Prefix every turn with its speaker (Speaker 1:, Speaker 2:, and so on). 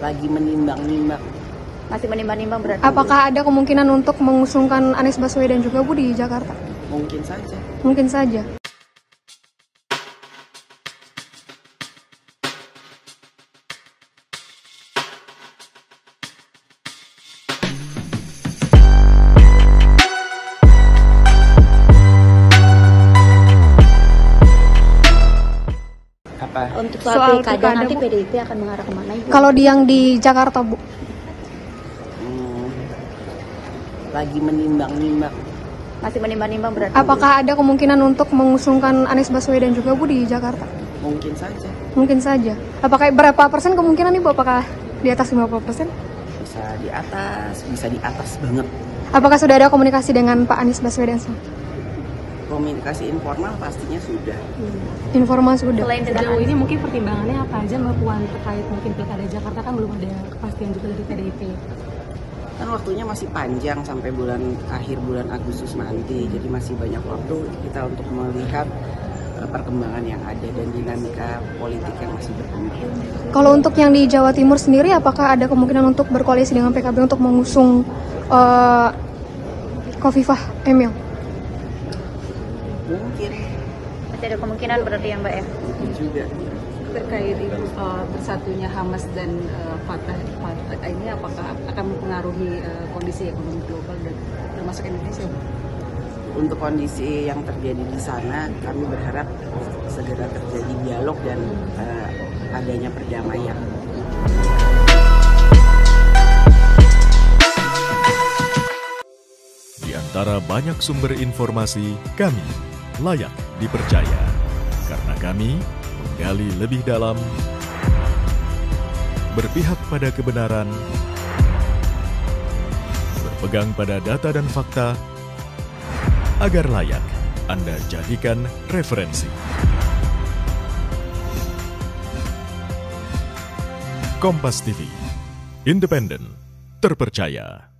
Speaker 1: lagi menimbang-nimbang.
Speaker 2: Masih menimbang-nimbang berarti.
Speaker 3: Apakah ada kemungkinan untuk mengusungkan Anies Baswedan juga Bu di Jakarta?
Speaker 1: Mungkin saja.
Speaker 3: Mungkin saja.
Speaker 1: Apa?
Speaker 2: Untuk soal,
Speaker 3: Soal
Speaker 2: pilkada,
Speaker 3: pilkada,
Speaker 2: nanti
Speaker 3: Bu.
Speaker 2: PDIP akan mengarah ke mana Ibu?
Speaker 3: Kalau di yang di Jakarta Bu,
Speaker 1: Hmm, lagi menimbang-nimbang.
Speaker 2: Masih menimbang-nimbang berarti.
Speaker 3: apakah ada kemungkinan untuk mengusungkan Anies Baswedan juga Bu di Jakarta?
Speaker 1: Mungkin saja.
Speaker 3: Mungkin saja. Apakah berapa persen kemungkinan Ibu? Apakah di atas 50 persen?
Speaker 1: Bisa di atas, bisa di atas banget.
Speaker 3: Apakah sudah ada komunikasi dengan Pak Anies Baswedan?
Speaker 1: Komunikasi informal pastinya sudah.
Speaker 3: Informasi sudah.
Speaker 2: Selain
Speaker 4: Sejauh ini mungkin pertimbangannya apa aja Mbak Puan terkait mungkin pilkada Jakarta kan belum ada kepastian juga dari PDIP.
Speaker 1: Kan waktunya masih panjang sampai bulan akhir bulan Agustus nanti. Jadi masih banyak waktu kita untuk melihat eh, perkembangan yang ada dan dinamika politik yang masih berkembang.
Speaker 3: Kalau untuk yang di Jawa Timur sendiri, apakah ada kemungkinan untuk berkoalisi dengan PKB untuk mengusung eh, Kofifah Emil?
Speaker 1: Mungkin,
Speaker 2: masih ada kemungkinan berarti ya Mbak ya.
Speaker 1: mungkin juga.
Speaker 4: Terkait itu uh, bersatunya Hamas dan uh, Fatah, Fatah ini apakah akan mempengaruhi uh, kondisi ekonomi global dan termasuk Indonesia?
Speaker 1: Untuk kondisi yang terjadi di sana, kami berharap segera terjadi dialog dan eh, adanya perdamaian.
Speaker 5: Di antara banyak sumber informasi, kami layak dipercaya. Karena kami menggali lebih dalam, berpihak pada kebenaran, berpegang pada data dan fakta, agar layak Anda jadikan referensi. Kompas TV, independen, terpercaya.